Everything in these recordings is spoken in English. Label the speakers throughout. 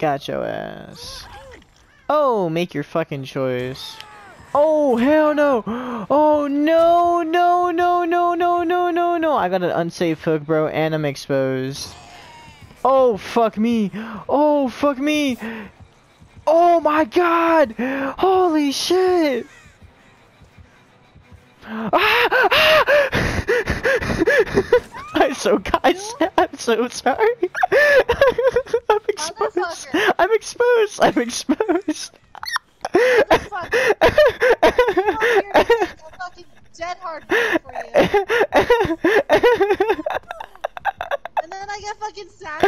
Speaker 1: Got your ass. Oh, make your fucking choice. Oh, hell no. Oh, no, no, no, no, no, no, no, no. I got an unsafe hook, bro, and I'm exposed. Oh, fuck me. Oh, fuck me. Oh my god. Holy shit. I'm so guys. I'm so sorry. I'm exposed.
Speaker 2: Motherfucker.
Speaker 1: I'm exposed. I'm exposed.
Speaker 2: Fuck. You're a fucking dead hard for you. And then I get fucking sad.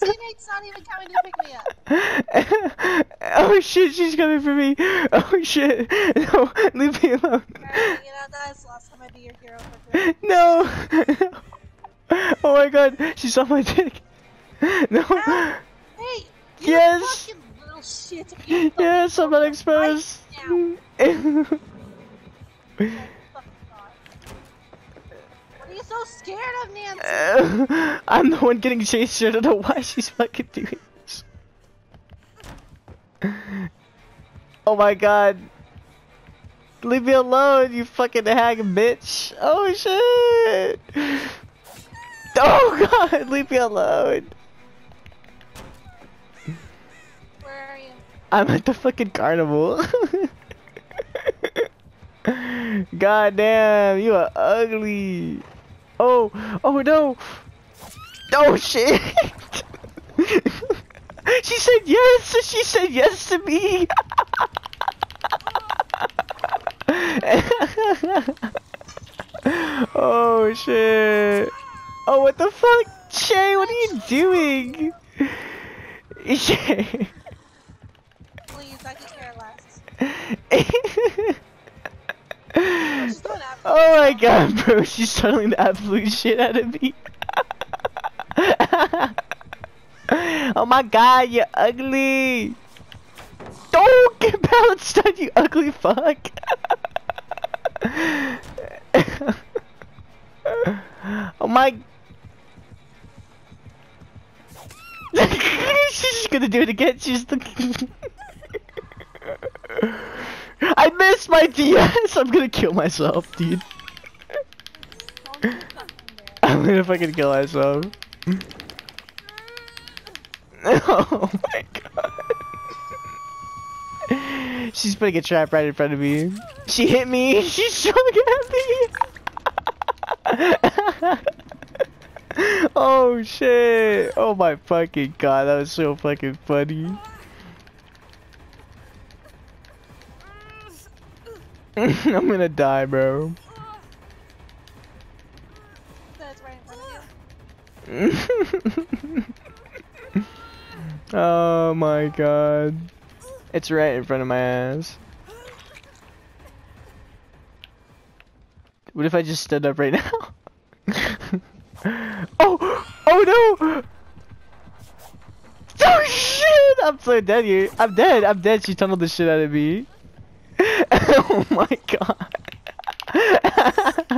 Speaker 2: Teammate's not even coming to pick me up.
Speaker 1: oh shit, she's coming for me. Oh shit. No, leave me alone.
Speaker 2: Alright, you know, that's the last time I be your hero for.
Speaker 1: No. Oh my god, she saw my dick. No.
Speaker 2: Ow.
Speaker 1: Yes.
Speaker 2: shit.
Speaker 1: Yes, I'm not exposed.
Speaker 2: right now. Oh, fucking God. What are you so scared of, Nancy?
Speaker 1: I'm the one getting chased. I don't know why she's fucking doing this. Oh my god. Leave me alone, you fucking hag bitch. Oh shit. Oh god, leave me alone. I'm at the fucking carnival. God damn, you are ugly. Oh, oh no. Oh shit. she said yes. She said yes to me. oh shit. Oh, what the fuck? Shay, what are you doing? Shay. oh my god, bro, she's tunneling the absolute shit out of me. oh my god, you're ugly. Don't get bounced on, you ugly fuck. oh my. she's gonna do it again. She's the. I missed my DS. I'm gonna kill myself, dude. I'm gonna fucking kill myself. Oh my god. She's putting a trap right in front of me. She hit me. She's shooting at me. oh shit. Oh my fucking god. That was so fucking funny. I'm gonna die, bro. Oh my god. It's right in front of my ass. What if I just stood up right now? oh! Oh no! Oh shit! I'm so dead here. I'm dead. I'm dead. She tunneled the shit out of me. oh my god.